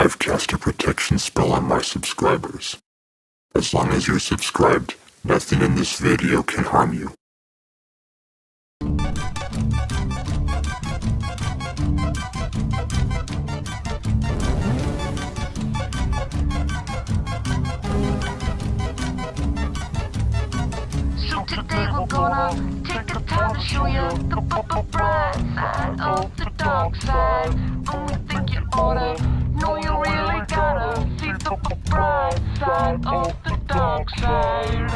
I've cast a protection spell on my subscribers. As long as you're subscribed, nothing in this video can harm you. So today we're gonna take the time to show you the bright side of the dark side. Uh, side of the dark side.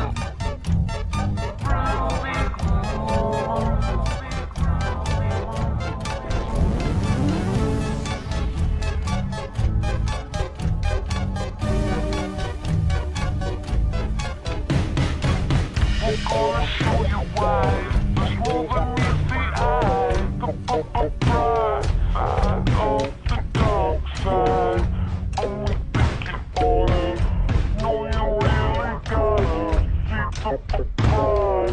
We're gonna show you why. Oh,